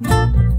Bye.